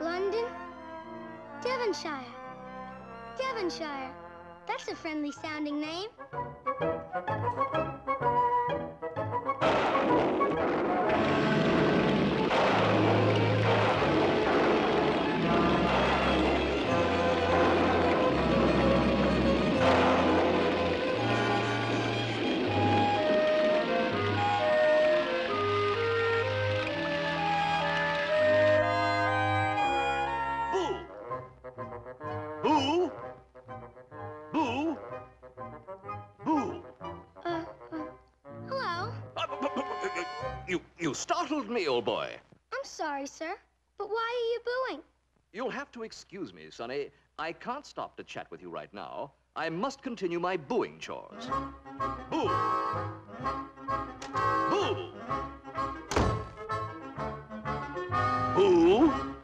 London? Devonshire. Devonshire. That's a friendly sounding name. Startled me, old boy. I'm sorry, sir. But why are you booing? You'll have to excuse me, Sonny. I can't stop to chat with you right now. I must continue my booing chores. Boo! Boo! Boo!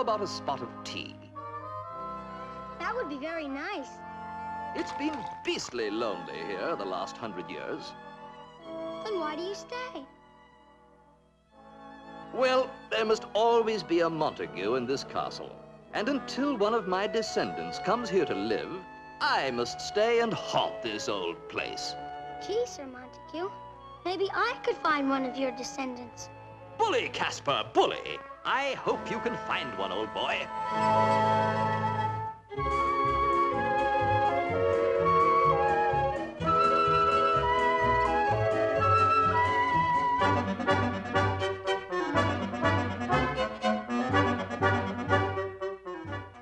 How about a spot of tea? That would be very nice. It's been beastly lonely here the last hundred years. Then why do you stay? Well, there must always be a Montague in this castle. And until one of my descendants comes here to live, I must stay and haunt this old place. Gee, Sir Montague. Maybe I could find one of your descendants. Bully, Casper, bully! I hope you can find one, old boy.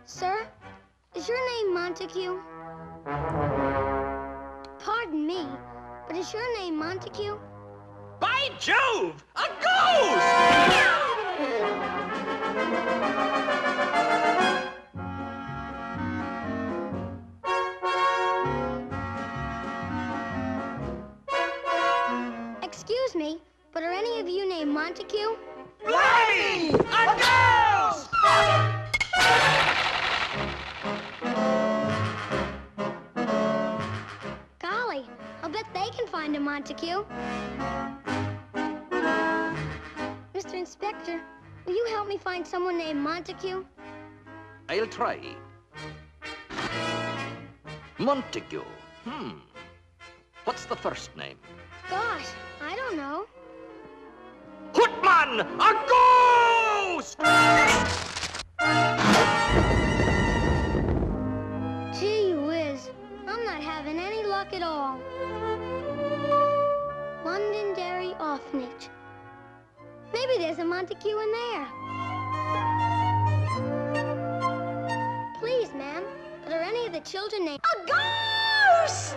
Sir, is your name Montague? Pardon me, but is your name Montague? By Jove! A ghost! Excuse me, but are any of you named Montague? Blimey! A! Golly, I'll bet they can find a Montague. Mr. Inspector, will you help me find someone named Montague? I'll try. Montague. Hmm. What's the first name? Gosh, I don't know. Hootman! A ghost! Gee whiz, I'm not having any luck at all. Londonderry Orphanage. Maybe there's a Montague in there. Please, ma'am, are any of the children named A Ghost?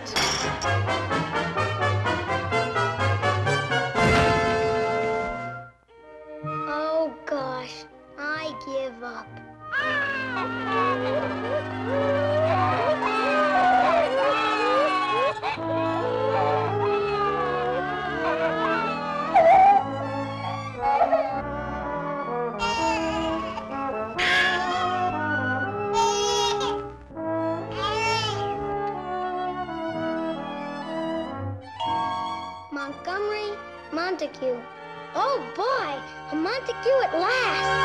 Montague at last.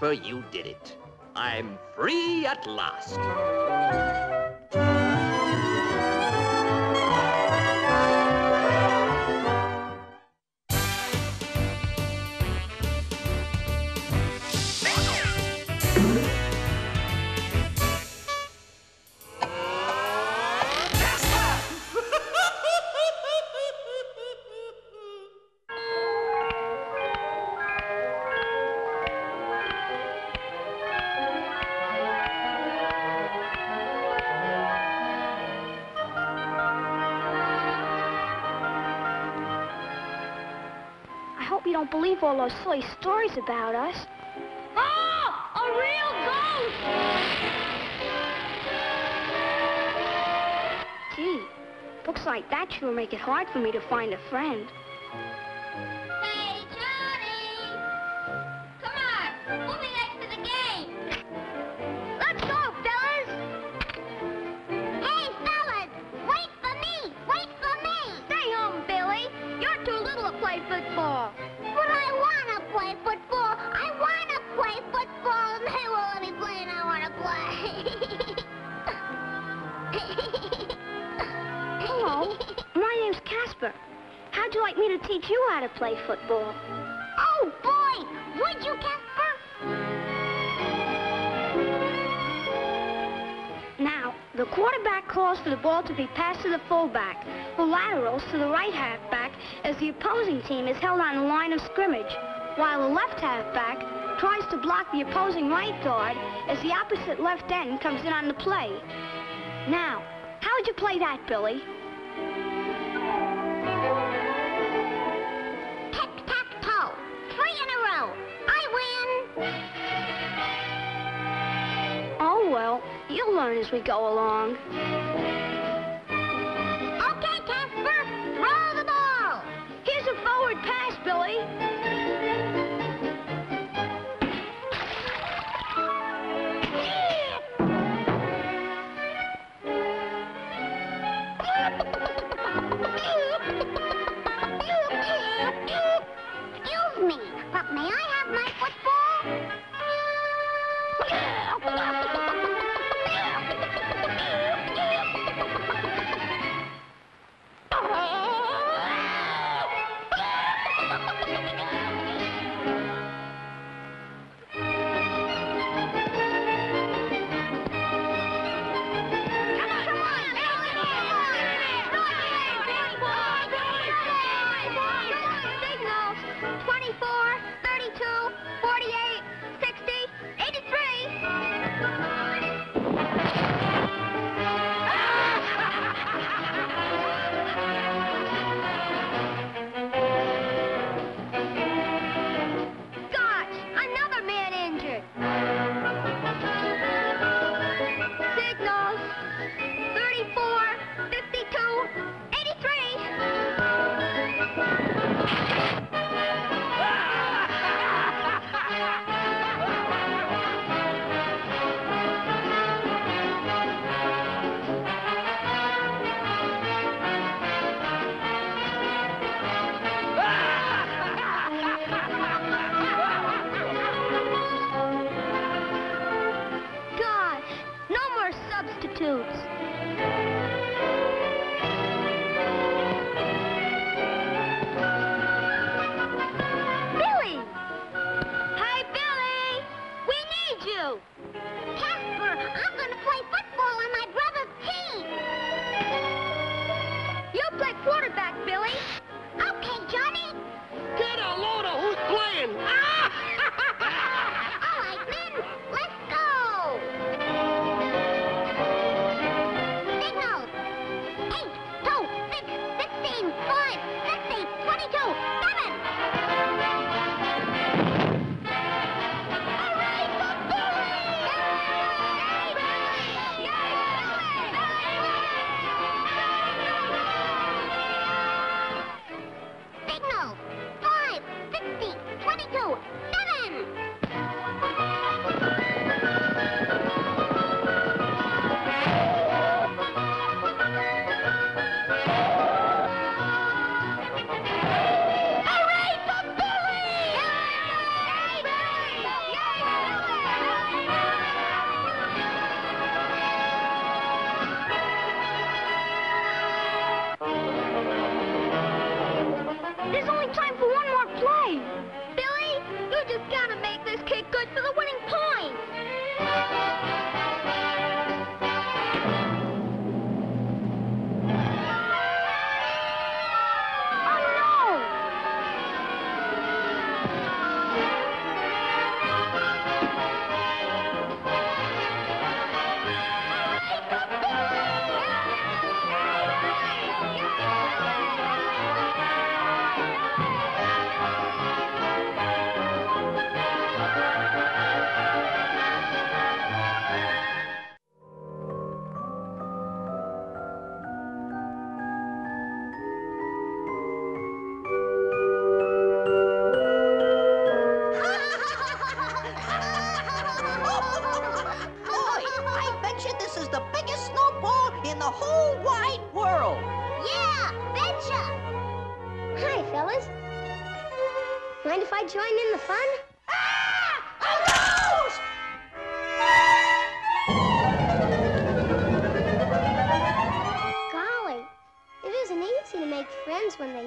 Jove, Casper, you did it. I'm free at last. Those silly stories about us. Oh! A real ghost! Gee, books like that sure make it hard for me to find a friend. Hey, Johnny! Come on, we'll be late for the game. Let's go, fellas! Hey, fellas, wait for me! Wait for me! Stay home, Billy. You're too little to play football. Me to teach you how to play football? Oh, boy! Would you, Casper? Now, the quarterback calls for the ball to be passed to the fullback, who laterals to the right halfback as the opposing team is held on the line of scrimmage, while the left halfback tries to block the opposing right guard as the opposite left end comes in on the play. Now, how would you play that, Billy? Learn as we go along.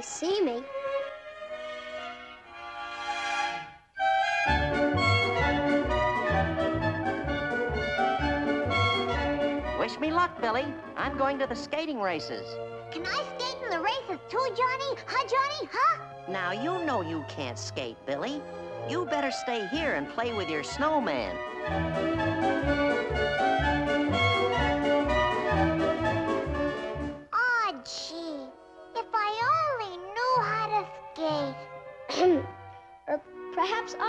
See me. Wish me luck, Billy. I'm going to the skating races. Can I skate in the races too, Johnny? Huh, Johnny? Huh? Now, you know you can't skate, Billy. You better stay here and play with your snowman.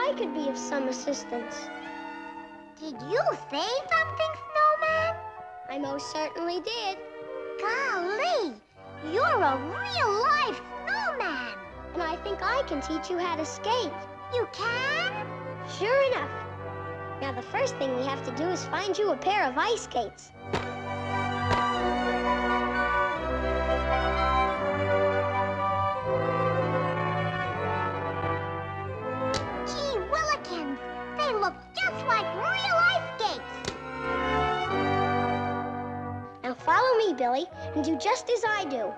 I could be of some assistance. Did you say something, Snowman? I most certainly did. Golly, you're a real-life snowman. And I think I can teach you how to skate. You can? Sure enough. Now, the first thing we have to do is find you a pair of ice skates. Billy, and do just as I do.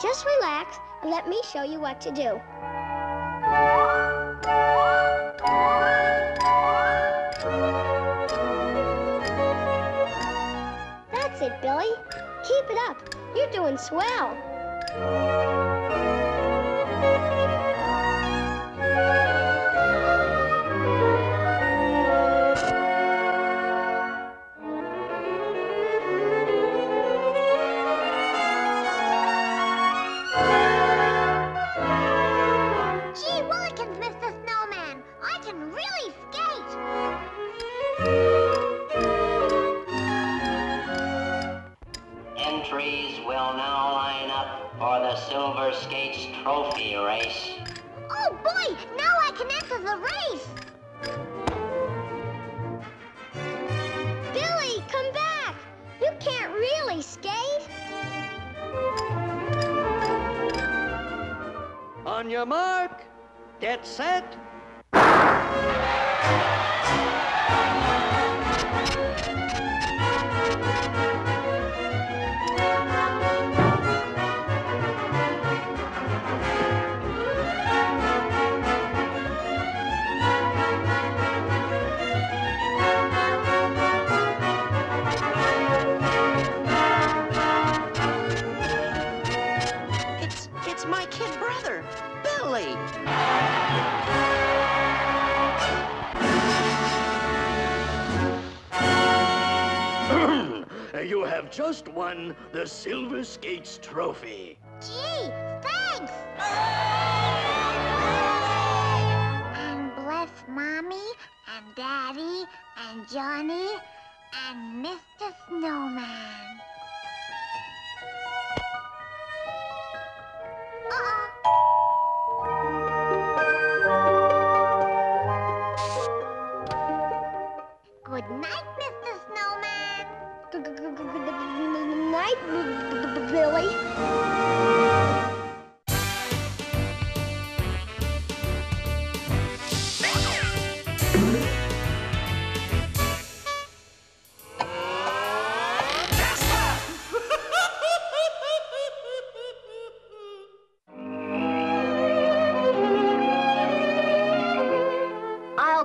Just relax and let me show you what to do. That's it, Billy. Keep it up. You're doing swell. It's it's my kid brother, Billy. You have just won the Silver Skates Trophy. Gee, thanks. And bless Mommy and Daddy and Johnny and Mr. Snowman.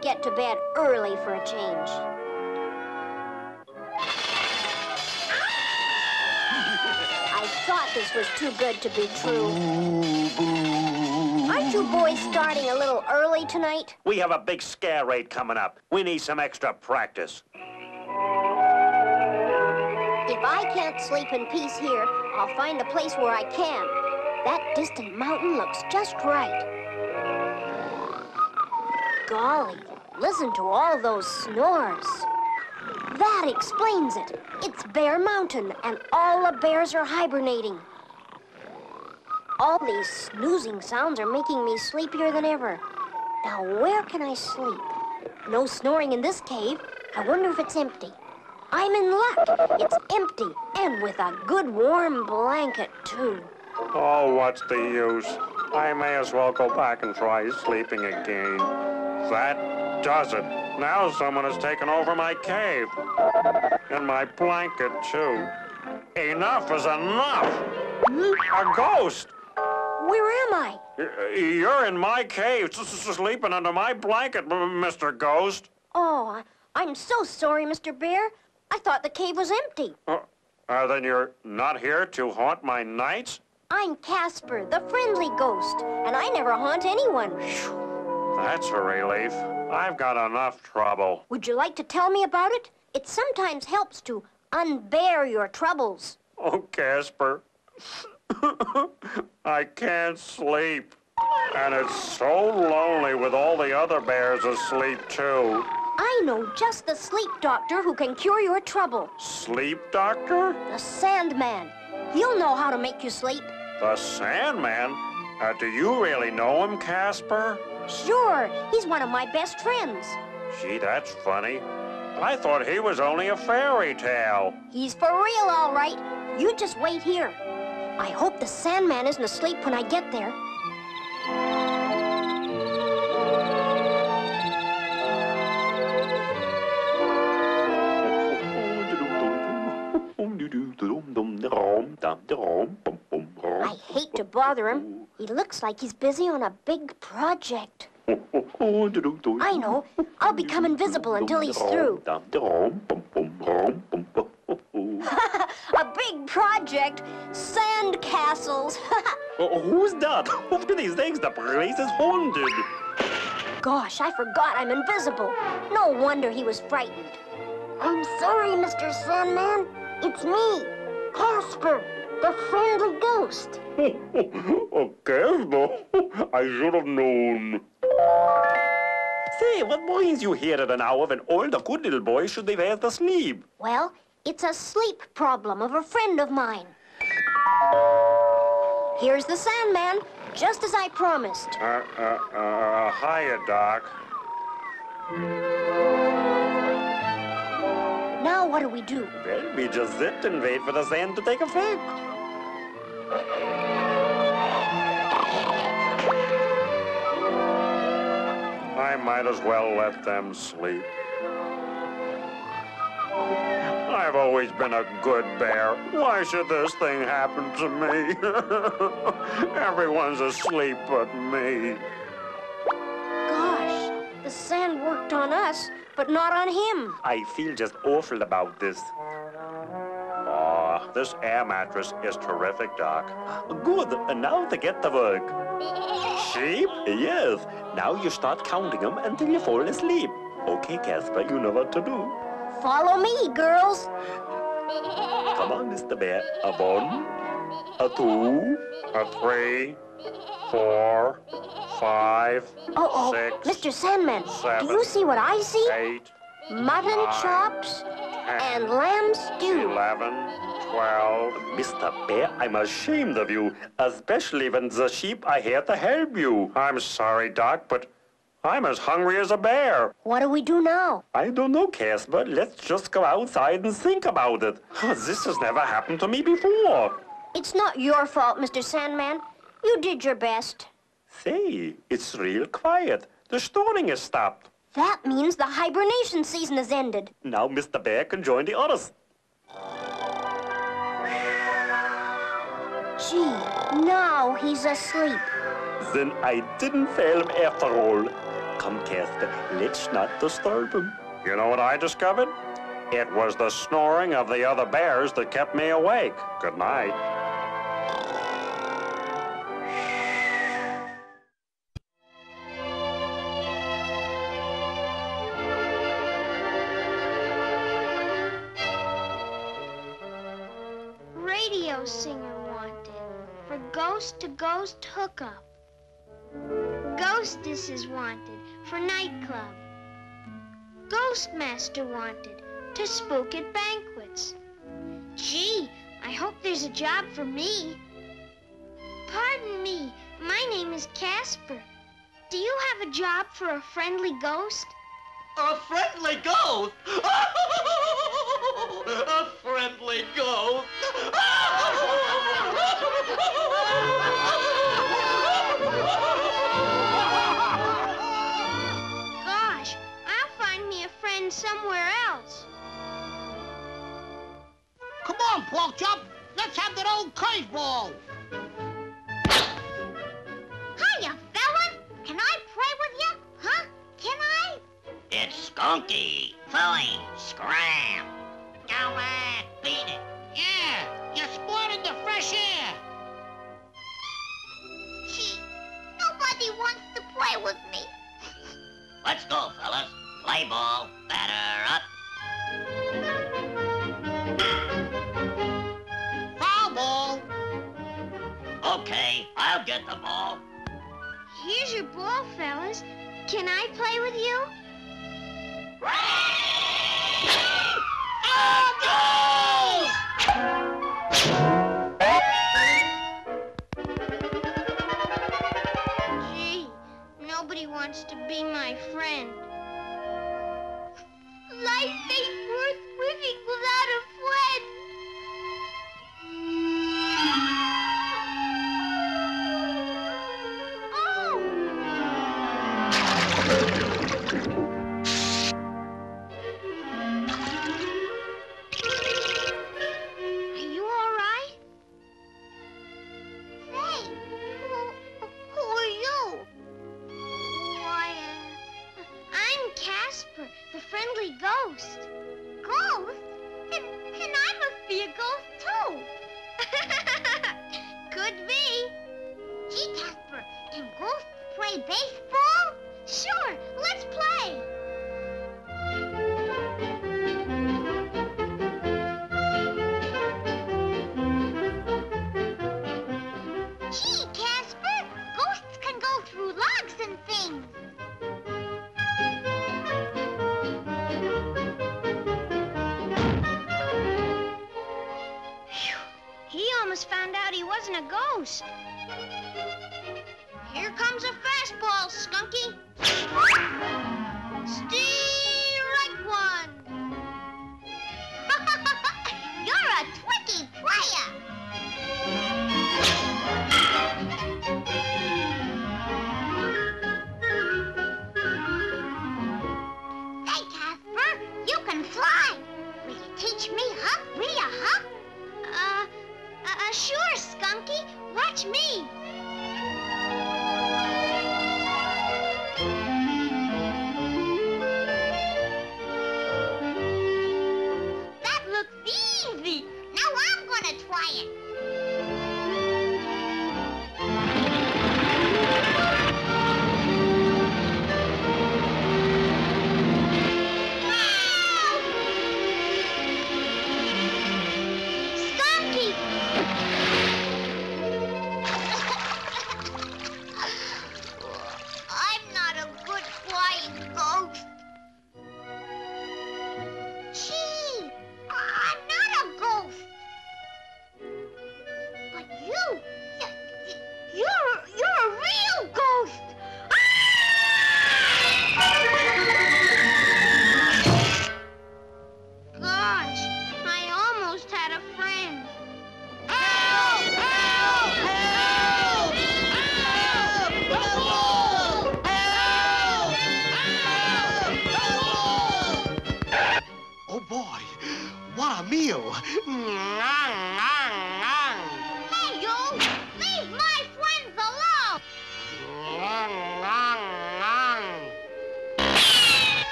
Get to bed early for a change. I thought this was too good to be true. Aren't you boys starting a little early tonight? We have a big scare raid coming up. We need some extra practice. If I can't sleep in peace here, I'll find a place where I can. That distant mountain looks just right. Golly, listen to all those snores. That explains it. It's Bear Mountain, and all the bears are hibernating. All these snoozing sounds are making me sleepier than ever. Now, where can I sleep? No snoring in this cave. I wonder if it's empty. I'm in luck. It's empty, and with a good warm blanket, too. Oh, what's the use? I may as well go back and try sleeping again. That does it. Now someone has taken over my cave. And my blanket, too. Enough is enough! A ghost! Where am I? You're in my cave, sleeping under my blanket, Mr. Ghost. Oh, I'm so sorry, Mr. Bear. I thought the cave was empty. Uh, uh, then you're not here to haunt my nights? I'm Casper, the friendly ghost, and I never haunt anyone. That's a relief. I've got enough trouble. Would you like to tell me about it? It sometimes helps to unbear your troubles. Oh, Casper. I can't sleep. And it's so lonely with all the other bears asleep, too. I know just the sleep doctor who can cure your trouble. Sleep doctor? The Sandman. He'll know how to make you sleep. The Sandman? Uh, do you really know him, Casper? Sure, he's one of my best friends. Gee, that's funny. I thought he was only a fairy tale. He's for real, all right. You just wait here. I hope the Sandman isn't asleep when I get there. I hate to bother him. He looks like he's busy on a big project. I know. I'll become invisible until he's through. a big project? Sand castles. Oh, who's that? After these things, the place is haunted. Gosh, I forgot I'm invisible. No wonder he was frightened. I'm sorry, Mr. Sandman. It's me, Casper, the friendly ghost. oh, Casper, I should have known. Say, what brings you here at an hour when all the good little boys should be fast asleep? Well, it's a sleep problem of a friend of mine. Here's the Sandman, just as I promised. Uh, uh, uh, hiya, Doc. What do we do? Well, we just sit and wait for the sand to take effect. I might as well let them sleep. I've always been a good bear. Why should this thing happen to me? Everyone's asleep but me. The sand worked on us, but not on him. I feel just awful about this. Aw, this air mattress is terrific, Doc. Good, and now to get to work. Sheep? Yes. Now you start counting them until you fall asleep. Okay, Casper, you know what to do. Follow me, girls. Come on, Mr. Bear. A one, a two, a three, four, five, Uh-oh, six, Mr. Sandman, seven, do you see what I see? eight, Mutton nine, chops ten, and lamb stew. 11, 12. Mr. Bear, I'm ashamed of you, especially when the sheep are here to help you. I'm sorry, Doc, but I'm as hungry as a bear. What do we do now? I don't know, Casper. Let's just go outside and think about it. This has never happened to me before. It's not your fault, Mr. Sandman. You did your best. Say, it's real quiet. The snoring has stopped. That means the hibernation season has ended. Now Mr. Bear can join the others. Gee, now he's asleep. Then I didn't fail him after all. Come, Casper, let's not disturb him. You know what I discovered? It was the snoring of the other bears that kept me awake. Good night. singer wanted for ghost to ghost hookup. Ghostess is wanted for nightclub. Ghostmaster wanted to spook at banquets. Gee, I hope there's a job for me. Pardon me, my name is Casper. Do you have a job for a friendly ghost? A friendly ghost? a friendly ghost. Gosh, I'll find me a friend somewhere else. Come on, Porkchop, Let's have that old cave curveball. Hiya, fella. Can I play with you? Huh? Can I? It's skunky. Philly. Scram.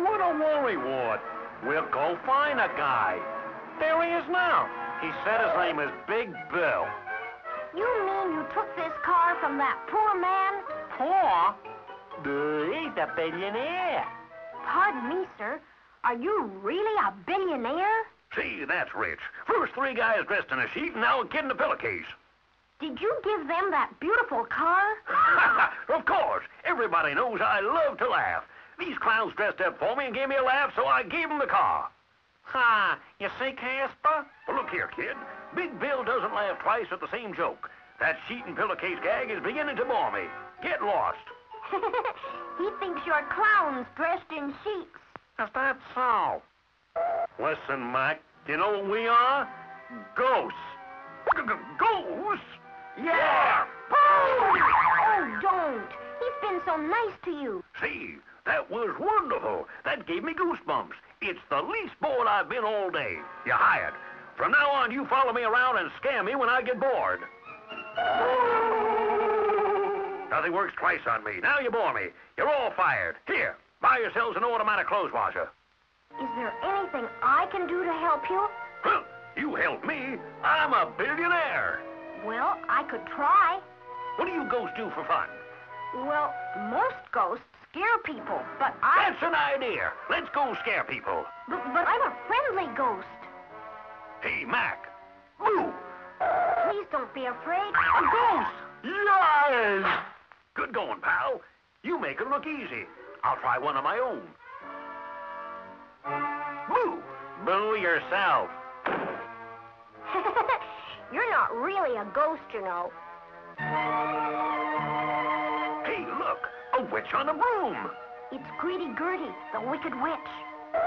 What a worry, Ward. We'll go find a guy. There he is now. He said his name is Big Bill. You mean you took this car from that poor man? Poor? He's a billionaire. Pardon me, sir. Are you really a billionaire? See, that's rich. First three guys dressed in a sheet, and now a kid in a pillowcase. Did you give them that beautiful car? of course. Everybody knows I love to laugh. These clowns dressed up for me and gave me a laugh, so I gave them the car. Ha! You see, Casper? Well, look here, kid. Big Bill doesn't laugh twice at the same joke. That sheet and pillowcase gag is beginning to bore me. Get lost. he thinks you're clowns dressed in sheets. Is that so? Listen, Mac, you know what we are? Ghosts. Ghosts? Yeah! Oh, don't. He's been so nice to you. See, that was wonderful. That gave me goosebumps. It's the least bored I've been all day. You're hired. From now on, you follow me around and scare me when I get bored. Nothing works twice on me. Now you bore me. You're all fired. Here, buy yourselves an automatic clothes washer. Is there anything I can do to help you? Huh, you help me. I'm a billionaire. Well, I could try. What do you ghosts do for fun? Well, most ghosts scare people, but I... That's an idea. Let's go scare people. But, but I'm a friendly ghost. Hey, Mac. Moo! Please don't be afraid. A ghost! Yes! Good going, pal. You make it look easy. I'll try one of my own. Moo! Boo yourself. You're not really a ghost, you know. Hey, look! A witch on a broom! It's Greedy Gertie, the Wicked Witch.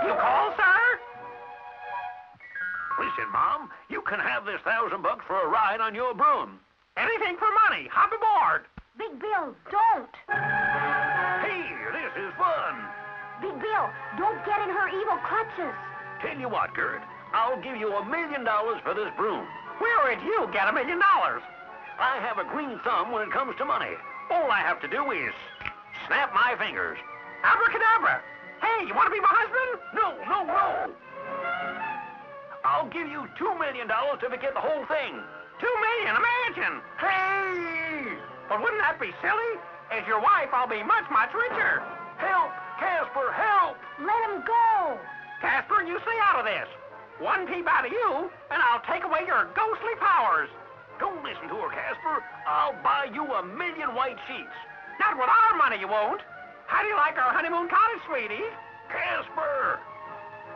You call, sir? Listen, Mom, you can have this thousand bucks for a ride on your broom. Anything for money. Hop aboard. Big Bill, don't. Hey, this is fun. Big Bill, don't get in her evil clutches. Tell you what, Gert, I'll give you a million dollars for this broom. Where would you get a million dollars? I have a green thumb when it comes to money. All I have to do is snap my fingers. Abracadabra! Hey, you want to be my husband? No, no, no. I'll give you two million dollars to forget the whole thing. Two million, imagine! Hey! But wouldn't that be silly? As your wife, I'll be much, much richer. Help! Casper, help! Let him go. Casper, you stay out of this. One peep out of you, and I'll take away your ghostly powers. Don't listen to her, Casper. I'll buy you a million white sheets. Not with our money, you won't. How do you like our honeymoon cottage, sweetie? Casper!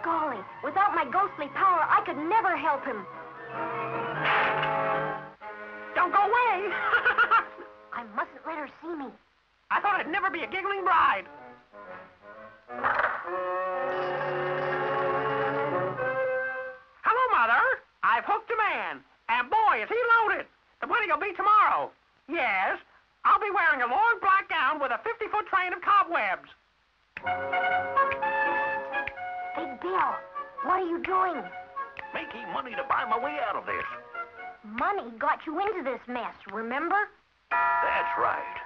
Golly, without my ghostly power, I could never help him. Don't go away! I mustn't let her see me. I thought I'd never be a giggling bride. Hello, Mother. I've hooked a man. And boy, is he loaded. The wedding will be tomorrow. Yes. I'll be wearing a long black gown with a 50-foot train of cobwebs. Big Bill, what are you doing? Making money to buy my way out of this. Money got you into this mess, remember? That's right.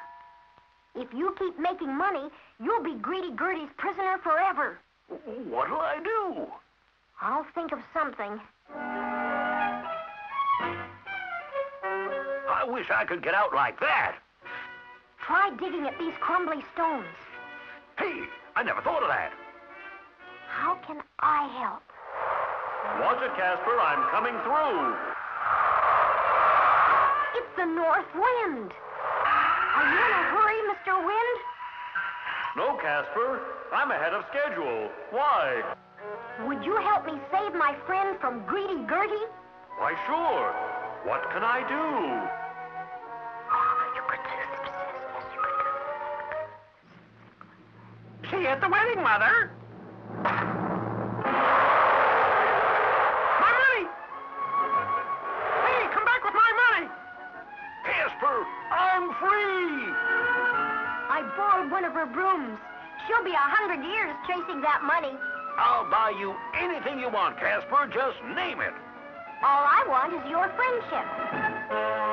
If you keep making money, you'll be Greedy Gertie's prisoner forever. What'll I do? I'll think of something. I wish I could get out like that. Try digging at these crumbly stones. Hey, I never thought of that. How can I help? Watch it, Casper. I'm coming through. It's the north wind. Are you in a hurry, Mr. Wind? No, Casper. I'm ahead of schedule. Why? Would you help me save my friend from Greedy Gertie? Why, sure. What can I do? See you at the wedding, Mother. My money! Hey, come back with my money! Casper, I'm free! I borrowed one of her brooms. She'll be a hundred years chasing that money. I'll buy you anything you want, Casper. Just name it. All I want is your friendship.